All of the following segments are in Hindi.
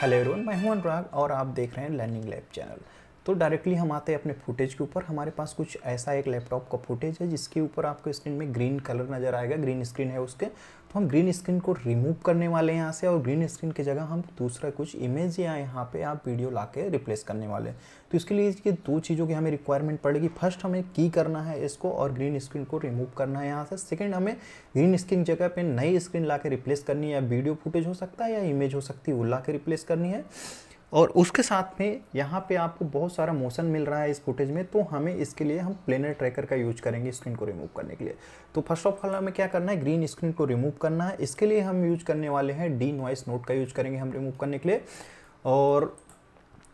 हेलो एवरीवन, मैं हूँ अनुराग और आप देख रहे हैं लर्निंग लैब चैनल। तो डायरेक्टली हम आते हैं अपने फुटेज के ऊपर। हमारे पास कुछ ऐसा एक लैपटॉप का फुटेज है जिसके ऊपर आपको स्क्रीन में ग्रीन कलर नज़र आएगा। ग्रीन स्क्रीन है उसके। तो हम ग्रीन स्क्रीन को रिमूव करने वाले हैं यहाँ से, और ग्रीन स्क्रीन की जगह हम दूसरा कुछ इमेज या यहाँ पे आप वीडियो ला के रिप्लेस करने वाले हैं। तो इसके लिए ये दो चीज़ों की हमें रिक्वायरमेंट पड़ेगी। फ़र्स्ट हमें की करना है इसको और ग्रीन स्क्रीन को रिमूव करना है यहाँ से। सेकेंड हमें ग्रीन स्क्रीन जगह पर नई स्क्रीन ला रिप्लेस करनी है। या वीडियो फुटेज हो सकता है या इमेज हो सकती है, वो ला रिप्लेस करनी है। और उसके साथ में यहाँ पे आपको बहुत सारा मोशन मिल रहा है इस फुटेज में तो हमें इसके लिए हम प्लेनर ट्रैकर का यूज़ करेंगे स्क्रीन को रिमूव करने के लिए। तो फ़र्स्ट ऑफ़ ऑल हमें क्या करना है? ग्रीन स्क्रीन को रिमूव करना है। इसके लिए हम यूज़ करने वाले हैं डी नॉइस नोट का यूज़ करेंगे हम रिमूव करने के लिए। और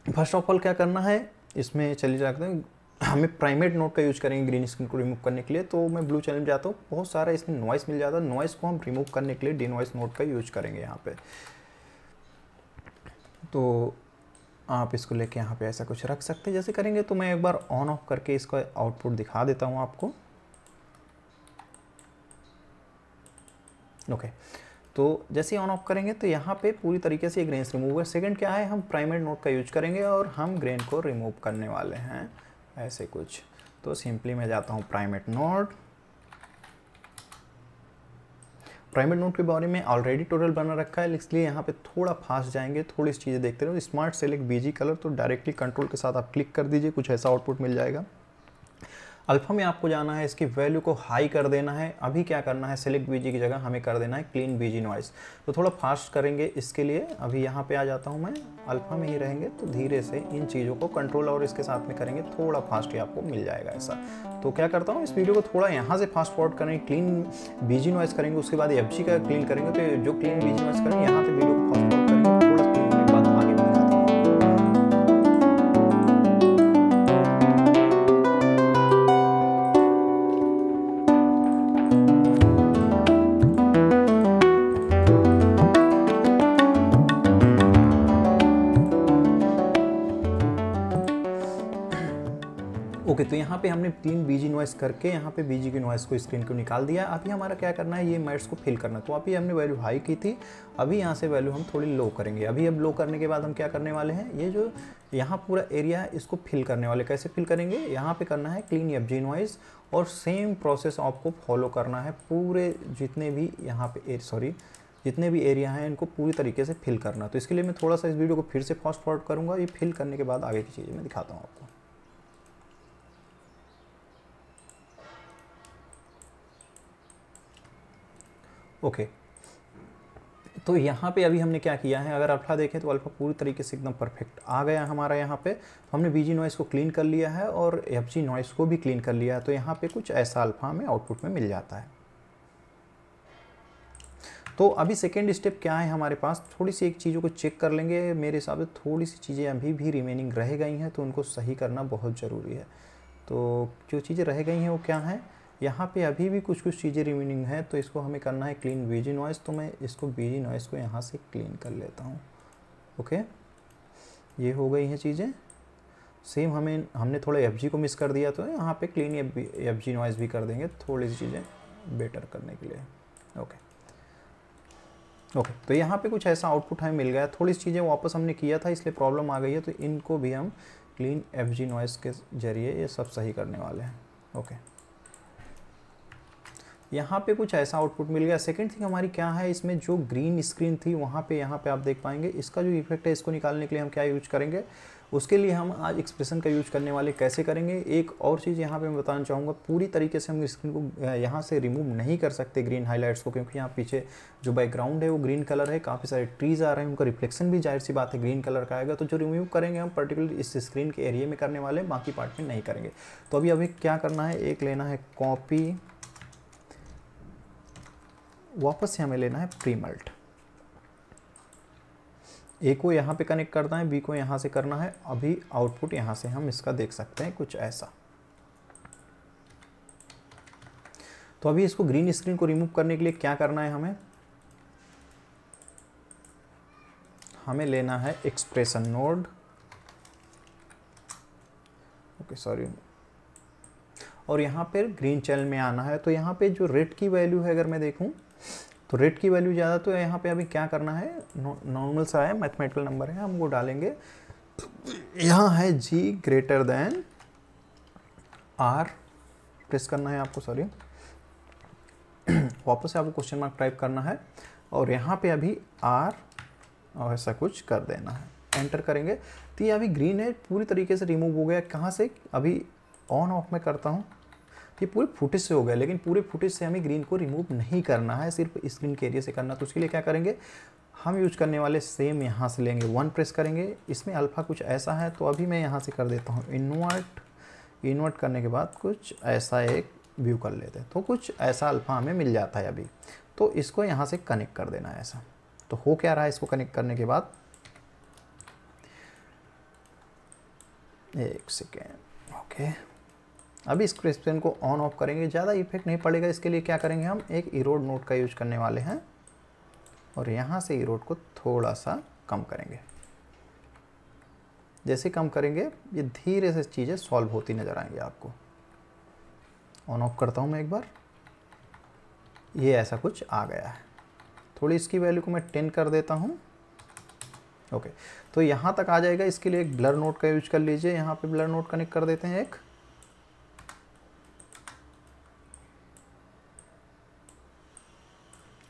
फ़र्स्ट ऑफ़ ऑल क्या करना है? इसमें चले जाते हैं। हमें प्राइमेट नोट का यूज़ करेंगे ग्रीन स्क्रीन को रिमूव करने के लिए। तो मैं ब्लू चैनल में जाता हूँ। बहुत सारा इसमें नॉइस मिल जाता है। नॉइस को हम रिमूव करने के लिए डी नॉइस नोट का यूज़ करेंगे यहाँ पे। तो आप इसको लेके यहाँ पे ऐसा कुछ रख सकते हैं। जैसे करेंगे तो मैं एक बार ऑन ऑफ़ करके इसका आउटपुट दिखा देता हूँ आपको। ओके तो जैसे ऑन ऑफ़ करेंगे तो यहाँ पे पूरी तरीके से ग्रेन रिमूव है सेकंड क्या है, हम प्राइमरी नोट का यूज़ करेंगे और हम ग्रेन को रिमूव करने वाले हैं। ऐसे कुछ। तो सिंपली मैं जाता हूँ प्राइमेट नोट प्राइमेट नोट के बारे में ऑलरेडी टोटल बना रखा है, इसलिए यहाँ पे थोड़ा फास्ट जाएँगे, थोड़ी सी चीज़ें देखते रहो। स्मार्ट सेलेक्ट बीजी कलर तो डायरेक्टली कंट्रोल के साथ आप क्लिक कर दीजिए, कुछ ऐसा आउटपुट मिल जाएगा। अल्फ़ा में आपको जाना है, इसकी वैल्यू को हाई कर देना है। अभी क्या करना है सेलेक्ट बीजी की जगह हमें कर देना है क्लीन बीजी नॉइस तो थोड़ा फास्ट करेंगे इसके लिए। अभी यहाँ पे आ जाता हूँ मैं। अल्फ़ा में ही रहेंगे तो धीरे से इन चीज़ों को कंट्रोल और इसके साथ में करेंगे। थोड़ा फास्ट ही आपको मिल जाएगा ऐसा। तो क्या करता हूँ, इस वीडियो को थोड़ा यहाँ से फास्ट फॉरवर्ड करेंगे क्लीन बीजी नॉइस करेंगे, उसके बाद एफजी का क्लीन करेंगे। तो जो क्लीन बीजी नॉइस करेंगे यहाँ पे वीडियो पे हमने तीन बीजी नॉइस करके यहाँ पे बीजी की नॉइस को स्क्रीन को निकाल दिया। अभी हमारा क्या करना है? ये मैट्स को फिल करना। तो अभी हमने वैल्यू हाई की थी। अभी यहाँ से वैल्यू हम थोड़ी लो करेंगे। अभी अब लो करने के बाद हम क्या करने वाले हैं? ये जो यहाँ पूरा एरिया है, इसको फिल करने वाले। कैसे फिल करेंगे? यहाँ पे करना है क्लीन एफ़ जी नॉइस और सेम प्रोसेस आपको फॉलो करना है। पूरे जितने भी यहाँ पे सॉरी जितने भी एरिया हैं, इनको पूरी तरीके से फिल करना। तो इसके लिए मैं थोड़ा सा इस वीडियो को फिर से फास्ट फॉरवर्ड करूँगा। ये फिल करने के बाद आगे की चीज़ें मैं दिखाता हूँ आपको। ओके। तो यहाँ पे अभी हमने क्या किया है, अगर अल्फ़ा देखें तो अल्फ़ा पूरी तरीके से एकदम परफेक्ट आ गया हमारा यहाँ पे। तो हमने बीजी नॉइस को क्लीन कर लिया है और एफ़ जी नॉइस को भी क्लीन कर लिया है तो यहाँ पे कुछ ऐसा अल्फ़ा हमें आउटपुट में मिल जाता है। तो अभी सेकेंड स्टेप क्या है हमारे पास? थोड़ी सी एक चीज़ों को चेक कर लेंगे। मेरे हिसाब से थोड़ी सी चीज़ें अभी भी रिमेनिंग रह गई हैं तो उनको सही करना बहुत ज़रूरी है। तो जो चीज़ें रह गई हैं वो क्या हैं? यहाँ पे अभी भी कुछ कुछ चीज़ें रिमेनिंग हैं तो इसको हमें करना है क्लीन बीजी नॉइस तो मैं इसको बीजी नॉइस को यहाँ से क्लीन कर लेता हूँ। ओके ये हो गई हैं चीज़ें। सेम हमें, हमने थोड़ा एफ़ को मिस कर दिया तो यहाँ पे क्लीन एफ़ जी नॉइस भी कर देंगे, थोड़ी सी चीज़ें बेटर करने के लिए। ओके ओके तो यहाँ पे कुछ ऐसा आउटपुट हमें मिल गया थोड़ी सी चीज़ें वापस हमने किया था, इसलिए प्रॉब्लम आ गई है तो इनको भी हम क्लीन एफ़ जी नॉइस के ज़रिए ये सब सही करने वाले हैं। ओके यहाँ पे कुछ ऐसा आउटपुट मिल गया। सेकंड थिंग हमारी क्या है? इसमें जो ग्रीन स्क्रीन थी, वहाँ पे, यहाँ पे आप देख पाएँगे। इसका जो इफ़ेक्ट है, इसको निकालने के लिए हम क्या यूज़ करेंगे? उसके लिए हम आज एक्सप्रेशन का यूज़ करने वाले कैसे करेंगे? एक और चीज़ यहाँ पे मैं बताना चाहूँगा। पूरी तरीके से हम स्क्रीन को यहाँ से रिमूव नहीं कर सकते ग्रीन हाईलाइट्स को, क्योंकि यहाँ पीछे जो बैकग्राउंड है, वो ग्रीन कलर है। काफ़ी सारे ट्रीज आ रहे हैं, उनका रिफ्लेक्शन भी ज़ाहिर सी बात है ग्रीन कलर का आएगा। तो जो रिमूव करेंगे हम पर्टिकुलर इस स्क्रीन के एरिए में करने वाले, बाकी पार्ट में नहीं करेंगे। तो अभी अभी क्या करना है? एक लेना है कॉपी वापस से हमें लेना है प्री मल्ट ए को यहाँ पे कनेक्ट करना है, बी को यहाँ से करना है। अभी आउटपुट यहाँ से हम इसका देख सकते हैं कुछ ऐसा। तो अभी इसको ग्रीन स्क्रीन को रिमूव करने के लिए क्या करना है हमें? हमें लेना है एक्सप्रेशन नोड ओके सॉरी और यहाँ पर ग्रीन चैनल में आना है तो यहाँ पे जो रेड की वैल्यू है, अगर मैं देखूँ तो रेट की वैल्यू ज़्यादा तो यहाँ पे अभी क्या करना है नॉर्मल सा है मैथमेटिकल नंबर है, हम वो डालेंगे। यहाँ है G greater than R press करना है आपको सॉरी वापस से आपको क्वेश्चन मार्क टाइप करना है, और यहाँ पे अभी आर और ऐसा कुछ कर देना है। एंटर करेंगे। तो ये अभी ग्रीन है, पूरी तरीके से रिमूव हो गया। कहाँ से? अभी ऑन ऑफ़ में करता हूँ। ये पूरे फुटेज से हो गया, लेकिन पूरे फुटेज से हमें ग्रीन को रिमूव नहीं करना है, सिर्फ़ स्क्रीन के एरिया से करना तो उसके लिए क्या करेंगे? हम यूज़ करने वाले सेम यहाँ से लेंगे वन प्रेस करेंगे। इसमें अल्फ़ा कुछ ऐसा है तो अभी मैं यहाँ से कर देता हूँ। इन्वर्ट इन्वर्ट करने के बाद कुछ ऐसा एक व्यू कर लेते हैं। तो कुछ ऐसा अल्फ़ा हमें मिल जाता है अभी। तो इसको यहाँ से कनेक्ट कर देना है ऐसा। तो हो क्या रहा है इसको कनेक्ट करने के बाद? एक सेकेंड ओके अभी इस क्रिस्पन को ऑन ऑफ़ करेंगे, ज़्यादा इफ़ेक्ट नहीं पड़ेगा। इसके लिए क्या करेंगे हम? एक इरोड नोट का यूज़ करने वाले हैं। और यहाँ से इरोड को थोड़ा सा कम करेंगे। जैसे कम करेंगे, ये धीरे से चीज़ें सॉल्व होती नज़र आएँगी आपको। ऑन ऑफ़ करता हूँ मैं एक बार। ये ऐसा कुछ आ गया है। थोड़ी इसकी वैल्यू को मैं टेन कर देता हूँ। ओके तो यहाँ तक आ जाएगा। इसके लिए एक ब्लर नोट का यूज़ कर लीजिए। यहाँ पे ब्लर नोट कनेक्ट कर देते हैं एक।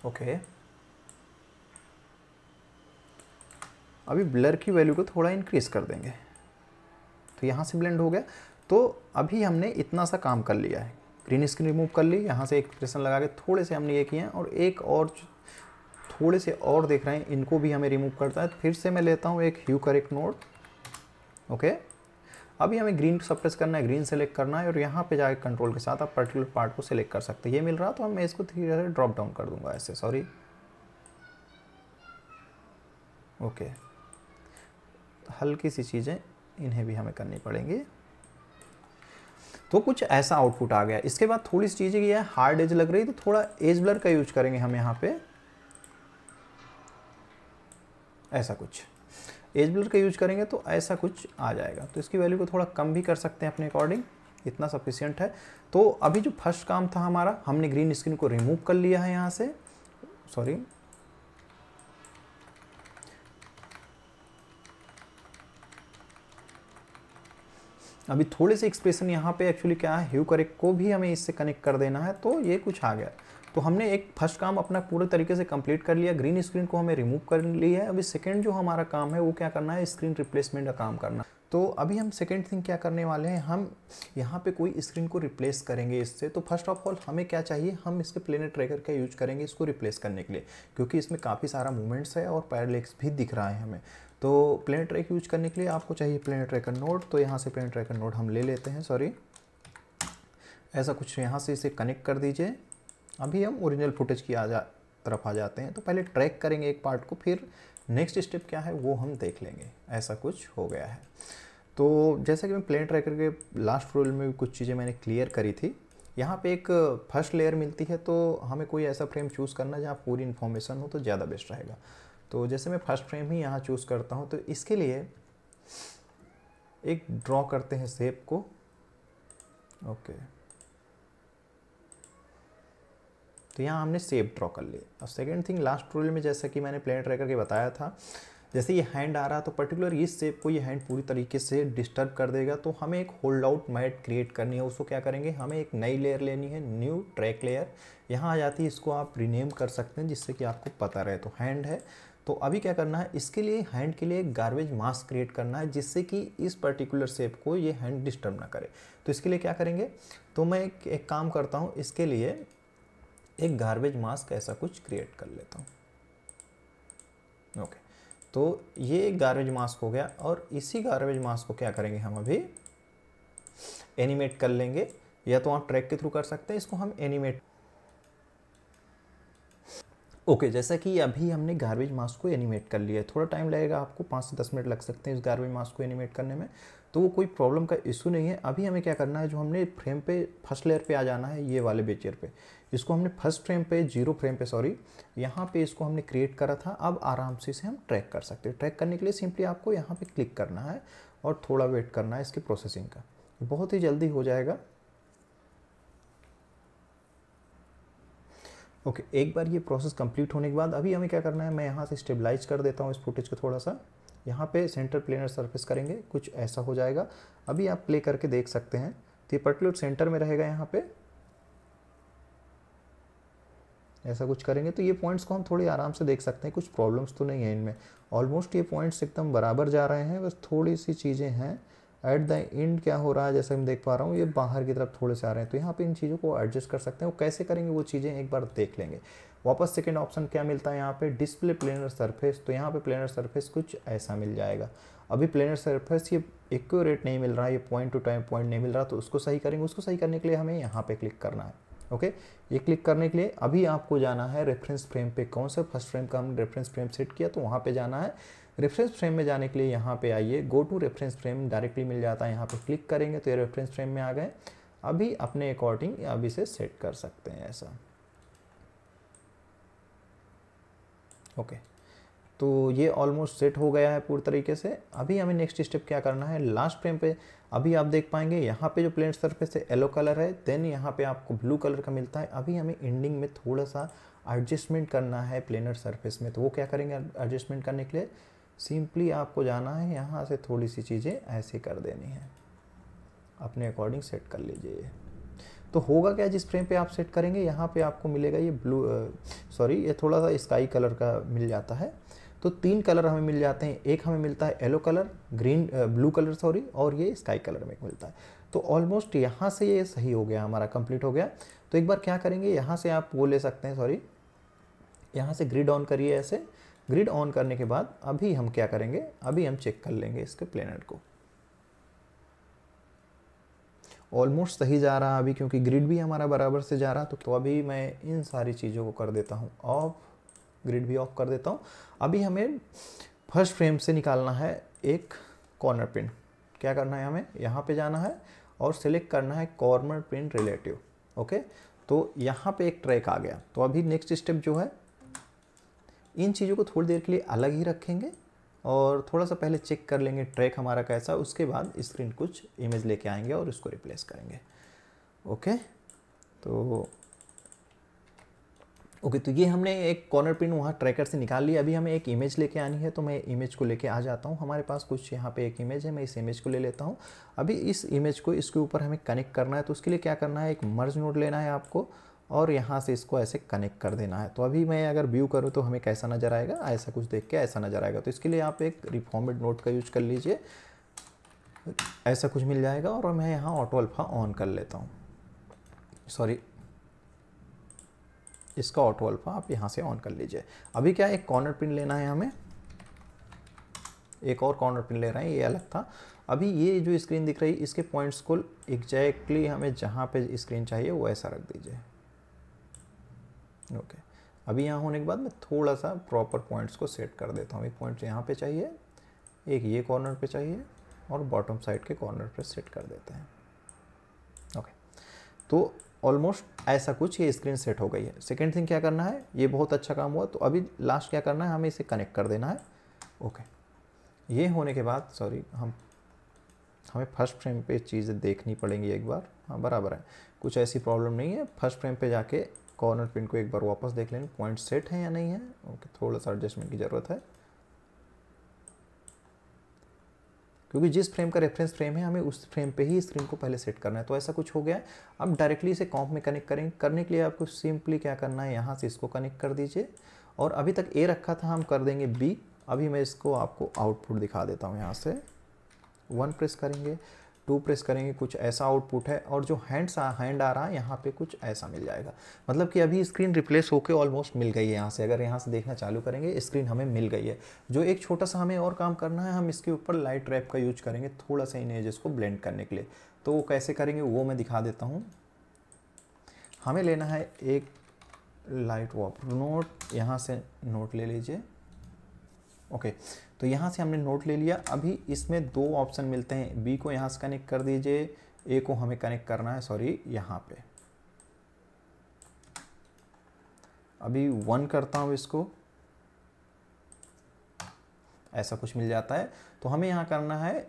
ओके। अभी ब्लर की वैल्यू को थोड़ा इंक्रीज कर देंगे। तो यहाँ से ब्लेंड हो गया। तो अभी हमने इतना सा काम कर लिया है। ग्रीन स्क्रीन रिमूव कर ली। यहाँ से एक प्रेशन लगा के थोड़े से हमने ये किए हैं और एक और थोड़े से और देख रहे हैं। इनको भी हमें रिमूव करता है। फिर से मैं लेता हूँ एक ह्यू करेक्ट नोट ओके। अभी हमें ग्रीन सप्रेस करना है ग्रीन सेलेक्ट करना है और यहाँ पे जाकर कंट्रोल के साथ आप पर्टिकुलर पार्ट को सिलेक्ट कर सकते हैं। ये मिल रहा तो मैं इसको धीरे धीरे ड्रॉप डाउन कर दूँगा ऐसे सॉरी ओके हल्की सी चीज़ें इन्हें भी हमें करनी पड़ेंगी। तो कुछ ऐसा आउटपुट आ गया। इसके बाद थोड़ी सी चीज़ें ये हार्ड एज लग रही तो थोड़ा एज ब्लर का यूज़ करेंगे हम यहाँ पे। ऐसा कुछ। एज ब्लर का यूज़ करेंगे तो ऐसा कुछ आ जाएगा। तो इसकी वैल्यू को थोड़ा कम भी कर सकते हैं अपने अकॉर्डिंग, इतना सफिशियंट है। तो अभी जो फ़र्स्ट काम था हमारा, हमने ग्रीन स्क्रीन को रिमूव कर लिया है यहाँ से। सॉरी अभी थोड़े से एक्सप्रेशन यहाँ पे एक्चुअली क्या है ह्यू करेक्ट को भी हमें इससे कनेक्ट कर देना है तो ये कुछ आ गया। तो हमने एक फ़र्स्ट काम अपना पूरे तरीके से कंप्लीट कर लिया। ग्रीन स्क्रीन को हमें रिमूव कर लिया है। अभी सेकेंड जो हमारा काम है, वो क्या करना है? स्क्रीन रिप्लेसमेंट का काम करना। तो अभी हम सेकेंड थिंग क्या करने वाले हैं? हम यहाँ पे कोई स्क्रीन को रिप्लेस करेंगे इससे। तो फ़र्स्ट ऑफ़ ऑल हमें क्या चाहिए? हम इसके प्लेनेट ट्रैकर का यूज़ करेंगे इसको रिप्लेस करने के लिए, क्योंकि इसमें काफ़ी सारा मूवमेंट्स है और पैरलेक्स भी दिख रहा है हमें। तो प्लेनेट ट्रैक यूज़ करने के लिए आपको चाहिए प्लेनेट ट्रैकर नोट तो यहाँ से प्लेनेट ट्रैकर नोट हम ले लेते हैं, सॉरी। ऐसा कुछ यहाँ से इसे कनेक्ट कर दीजिए। अभी हम ओरिजिनल फुटेज की आ जा तरफ़ आ जाते हैं तो पहले ट्रैक करेंगे एक पार्ट को, फिर नेक्स्ट स्टेप क्या है वो हम देख लेंगे। ऐसा कुछ हो गया है। तो जैसा कि मैं प्लेन ट्रैकर के लास्ट रोल में भी कुछ चीज़ें मैंने क्लियर करी थी, यहाँ पे एक फ़र्स्ट लेयर मिलती है तो हमें कोई ऐसा फ्रेम चूज़ करना जहाँ पूरी इन्फॉर्मेशन हो तो ज़्यादा बेस्ट रहेगा। तो जैसे मैं फ़र्स्ट फ्रेम ही यहाँ चूज़ करता हूँ तो इसके लिए एक ड्रॉ करते हैं सेप को। ओके तो यहाँ हमने सेप ड्रॉ कर लिया। और सेकेंड थिंग लास्ट रोल में जैसा कि मैंने प्लेन ट्रैकर के बताया था जैसे ये हैंड आ रहा तो पर्टिकुलर इस सेप को ये हैंड पूरी तरीके से डिस्टर्ब कर देगा तो हमें एक होल्ड आउट मैट क्रिएट करनी है। उसको क्या करेंगे? हमें एक नई लेयर लेनी है न्यू ट्रैक लेयर यहाँ आ जाती है इसको आप रिनेम कर सकते हैं जिससे कि आपको पता रहे। तो हैंड है। तो अभी क्या करना है? इसके लिए हैंड के लिए एक गार्बेज मास्क क्रिएट करना है जिससे कि इस पर्टिकुलर शेप को ये हैंड डिस्टर्ब ना करे। तो इसके लिए क्या करेंगे? तो मैं एक, एक काम करता हूँ इसके लिए एक गार्बेज मास्क ऐसा कुछ क्रिएट कर लेता हूँ। ओके तो ये एक गार्बेज मास्क हो गया और इसी गार्बेज मास्क को क्या करेंगे हम अभी? एनिमेट कर लेंगे या तो आप ट्रैक के थ्रू कर सकते हैं इसको हम एनिमेट ओके okay, जैसा कि अभी हमने गार्बेज मास्क को एनिमेट कर लिया है। थोड़ा टाइम लगेगा आपको पाँच से दस मिनट लग सकते हैं इस गार्बेज मास्क को एनिमेट करने में। तो वो कोई प्रॉब्लम का इशू नहीं है। अभी हमें क्या करना है जो हमने फ्रेम पे फ़र्स्ट लेयर पे आ जाना है ये वाले बेचेयर पे। इसको हमने फ़र्स्ट फ्रेम पे ज़ीरो फ्रेम पे सॉरी यहाँ पे इसको हमने क्रिएट करा था। अब आराम से इसे हम ट्रैक कर सकते हैं। ट्रैक करने के लिए सिंपली आपको यहाँ पे क्लिक करना है और थोड़ा वेट करना है इसकी प्रोसेसिंग का। बहुत ही जल्दी हो जाएगा। ओके okay, एक बार ये प्रोसेस कंप्लीट होने के बाद अभी हमें क्या करना है? मैं यहाँ से स्टेबलाइज कर देता हूँ इस फुटेज को थोड़ा सा। यहाँ पे सेंटर प्लेनर सरफेस करेंगे कुछ ऐसा हो जाएगा। अभी आप प्ले करके देख सकते हैं। तो ये पर्टिकुलर सेंटर में रहेगा यहाँ पे। ऐसा कुछ करेंगे तो ये पॉइंट्स को हम थोड़ी आराम से देख सकते हैं। कुछ प्रॉब्लम्स तो नहीं है इनमें। ऑलमोस्ट ये पॉइंट्स एकदम बराबर जा रहे हैं, बस थोड़ी सी चीज़ें हैं। एट द एंड क्या हो रहा है, जैसे मैं देख पा रहा हूँ, ये बाहर की तरफ़ थोड़े से आ रहे हैं। तो यहाँ पे इन चीज़ों को एडजस्ट कर सकते हैं। वो कैसे करेंगे, वो चीज़ें एक बार देख लेंगे। वापस सेकेंड ऑप्शन क्या मिलता है यहाँ पे? डिस्प्ले प्लेनर सरफेस तो यहाँ पे प्लेनर सरफेस कुछ ऐसा मिल जाएगा। अभी प्लेनर सरफेस ये एक्यूरेट नहीं मिल रहा है ये पॉइंट टू टाइम पॉइंट नहीं मिल रहा तो उसको सही करेंगे। उसको सही करने के लिए हमें यहाँ पे क्लिक करना है। ओके? ये क्लिक करने के लिए अभी आपको जाना है रेफरेंस फ्रेम पे। कौन सा फ़र्स्ट फ्रेम का हम रेफरेंस फ्रेम सेट किया तो वहाँ पे जाना है। रेफरेंस फ्रेम में जाने के लिए यहाँ पे आइए। Go to reference frame directly मिल जाता है। यहाँ पे क्लिक करेंगे तो ये रेफरेंस फ्रेम में आ गए। अभी अपने अकॉर्डिंग अभी से सेट कर सकते हैं ऐसा। ओके। तो ये ऑलमोस्ट सेट हो गया है पूरी तरीके से। अभी हमें नेक्स्ट स्टेप क्या करना है? लास्ट फ्रेम पे अभी आप देख पाएँगे, यहाँ पे जो प्लेन सरफेस है येलो कलर है देन यहाँ पे आपको ब्लू कलर का मिलता है। अभी हमें एंडिंग में थोड़ा सा एडजस्टमेंट करना है प्लेनर सरफेस में। तो वो क्या करेंगे एडजस्टमेंट करने के लिए? सिंपली आपको जाना है, यहाँ से थोड़ी सी चीज़ें ऐसे कर देनी है। अपने अकॉर्डिंग सेट कर लीजिए। तो होगा क्या जिस फ्रेम पे आप सेट करेंगे? यहाँ पे आपको मिलेगा ये ब्लू सॉरी ये थोड़ा सा स्काई कलर का मिल जाता है। तो तीन कलर हमें मिल जाते हैं। एक हमें मिलता है yellow colour green blue colour sorry और ये स्काई कलर में मिलता है। तो ऑलमोस्ट यहाँ से ये सही हो गया हमारा कंप्लीट हो गया। तो एक बार क्या करेंगे यहाँ से आप वो ले सकते हैं सॉरी। यहाँ से ग्रिड ऑन करिए ऐसे। ग्रिड ऑन करने के बाद अभी हम क्या करेंगे अभी हम चेक कर लेंगे इसके प्लेनेट को। ऑलमोस्ट सही जा रहा अभी क्योंकि ग्रिड भी हमारा बराबर से जा रहा तो, तो अभी मैं इन सारी चीज़ों को कर देता हूँ। ऑफ़ ग्रिड भी ऑफ़ कर देता हूँ। अभी हमें फ़र्स्ट फ्रेम से निकालना है एक कॉर्नर पिन क्या करना है हमें? यहाँ पे जाना है और सिलेक्ट करना है कॉर्नर पिन रिलेटिव ओके तो यहाँ पे एक ट्रैक आ गया। तो अभी नेक्स्ट स्टेप जो है, इन चीज़ों को थोड़ी देर के लिए अलग ही रखेंगे और थोड़ा सा पहले चेक कर लेंगे ट्रैक हमारा कैसा, उसके बाद स्क्रीन कुछ इमेज लेके आएँगे और इसको रिप्लेस करेंगे ओके तो ओके तो ये हमने एक कॉर्नर पिन वहाँ ट्रैकर से निकाल लिया। अभी हमें एक इमेज लेके आनी है तो मैं इमेज को लेके आ जाता हूँ। हमारे पास कुछ यहाँ पे एक इमेज है, मैं इस इमेज को ले लेता हूँ। अभी इस इमेज को इसके ऊपर हमें कनेक्ट करना है तो उसके लिए क्या करना है, एक मर्ज नोट लेना है आपको, और यहाँ से इसको ऐसे कनेक्ट कर देना है। तो अभी मैं अगर व्यू करूँ तो हमें कैसा नज़र आएगा? ऐसा कुछ देख के ऐसा नज़र आएगा। तो इसके लिए आप एक रिफॉर्मेड नोट का यूज़ कर लीजिए। ऐसा कुछ मिल जाएगा, और मैं यहाँ ऑटो अल्फ़ा ऑन कर लेता हूँ। सॉरी इसका ऑटो अल्फ़ा आप यहाँ से ऑन कर लीजिए। अभी क्या एक कॉर्नर पिन लेना है हमें? एक और कॉर्नर पिन ले रहे हैं, ये अलग था। अभी ये जो स्क्रीन दिख रही है इसके पॉइंट्स को एग्जैक्टली हमें जहाँ पे स्क्रीन चाहिए, वो ऐसा रख दीजिए। ओके अभी यहाँ होने के बाद मैं थोड़ा सा प्रॉपर पॉइंट्स को सेट कर देता हूँ। एक पॉइंट यहाँ पे चाहिए, एक ये कॉर्नर पे चाहिए और बॉटम साइड के कॉर्नर पे सेट कर देते हैं। ओके तो ऑलमोस्ट ऐसा कुछ ये स्क्रीन सेट हो गई है। सेकेंड थिंग क्या करना है? ये बहुत अच्छा काम हुआ तो अभी लास्ट क्या करना है? हमें इसे कनेक्ट कर देना है। ओके ये होने के बाद सॉरी हम, हमें फ़र्स्ट फ्रेम पे चीज़ें देखनी पड़ेंगी एक बार। हाँ बराबर है। कुछ ऐसी प्रॉब्लम नहीं है। फ़र्स्ट फ्रेम पे जाके कॉर्नर पिन को एक बार वापस देख लेंगे पॉइंट सेट है या नहीं है? ओके थोड़ा सा एडजस्टमेंट की ज़रूरत है। क्योंकि जिस फ्रेम का रेफरेंस फ्रेम है, हमें उस फ्रेम पे ही स्क्रीन को पहले सेट करना है। तो ऐसा कुछ हो गया। अब डायरेक्टली इसे कॉम्प में कनेक्ट करें। करने के लिए आपको सिंपली क्या करना है, यहाँ से इसको कनेक्ट कर दीजिए। और अभी तक ए रखा था, हम कर देंगे बी अभी मैं इसको आपको आउटपुट दिखा देता हूँ यहाँ से। वन प्रेस करेंगे। टू प्रेस करेंगे, कुछ ऐसा आउटपुट है और जो हैंड्स हैंड आ रहा है, यहाँ पे कुछ ऐसा मिल जाएगा। मतलब कि अभी स्क्रीन रिप्लेस होके ऑलमोस्ट मिल गई है यहाँ से, अगर यहाँ से देखना चालू करेंगे, स्क्रीन हमें मिल गई है। जो एक छोटा सा हमें और काम करना है, हम इसके ऊपर लाइट रैप का यूज़ करेंगे थोड़ा सा इन एजेस को ब्लेंड करने के लिए। तो वो कैसे करेंगे, वो मैं दिखा देता हूँ। हमें लेना है एक लाइट वॉप नोट यहाँ से नोट ले लीजिए। ओके तो यहाँ से हमने नोट ले लिया। अभी इसमें दो ऑप्शन मिलते हैं। बी को यहाँ से कनेक्ट कर दीजिए। ए को हमें कनेक्ट करना है सॉरी यहाँ पे। अभी वन करता हूँ इसको। ऐसा कुछ मिल जाता है। तो हमें यहाँ करना है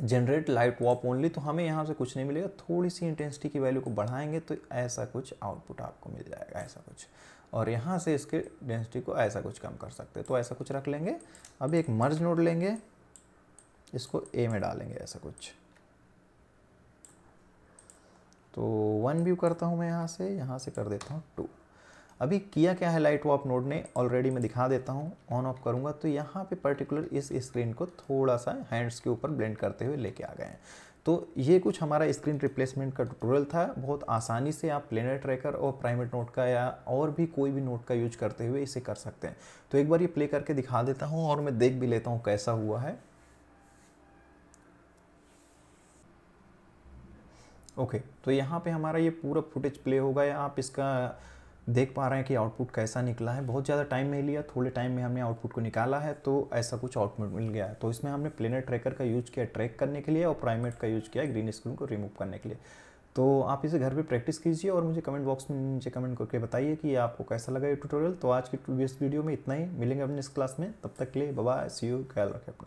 जनरेट लाइट वॉप ओनली तो हमें यहाँ से कुछ नहीं मिलेगा। थोड़ी सी इंटेंसिटी की वैल्यू को बढ़ाएँगे तो ऐसा कुछ आउटपुट आपको मिल जाएगा, ऐसा कुछ। और यहाँ से इसके डेंसिटी को ऐसा कुछ कम कर सकते हैं। तो ऐसा कुछ रख लेंगे। अब एक मर्ज नोड लेंगे। इसको ए में डालेंगे ऐसा कुछ। तो वन व्यू करता हूँ मैं यहाँ से। यहाँ से कर देता हूँ टू अभी किया क्या है लाइट वॉप नोड ने? ऑलरेडी मैं दिखा देता हूँ। ऑन ऑफ़ करूँगा। तो यहाँ पे पर्टिकुलर इस स्क्रीन को थोड़ा सा हैंड्स के ऊपर ब्लेंड करते हुए लेके आ गए हैं। तो ये कुछ हमारा स्क्रीन रिप्लेसमेंट का ट्यूटोरियल था। बहुत आसानी से आप प्लेनर ट्रैकर और प्राइवेट नोट का या और भी कोई भी नोट का यूज़ करते हुए इसे कर सकते हैं। तो एक बार ये प्ले करके दिखा देता हूँ और मैं देख भी लेता हूँ कैसा हुआ है। ओके तो यहाँ पे हमारा ये पूरा फुटेज प्ले होगा। या आप इसका देख पा रहे हैं कि आउटपुट कैसा निकला है। बहुत ज़्यादा टाइम नहीं लिया, थोड़े टाइम में हमने आउटपुट को निकाला है तो ऐसा कुछ आउटपुट मिल गया तो इसमें हमने प्लेनर ट्रैकर का यूज़ किया ट्रैक करने के लिए और प्राइमेट का यूज़ किया ग्रीन स्क्रीन को रिमूव करने के लिए। तो आप इसे घर पे प्रैक्टिस कीजिए और मुझे कमेंट बॉक्स में नीचे कमेंट करके बताइए कि आपको कैसा लगा ये ट्यूटोरियल तो आज की वीडियो में इतना ही। मिलेंगे अपने इस क्लास में। तब तक के लिए बाय सी यू ख्याल रखें अपना।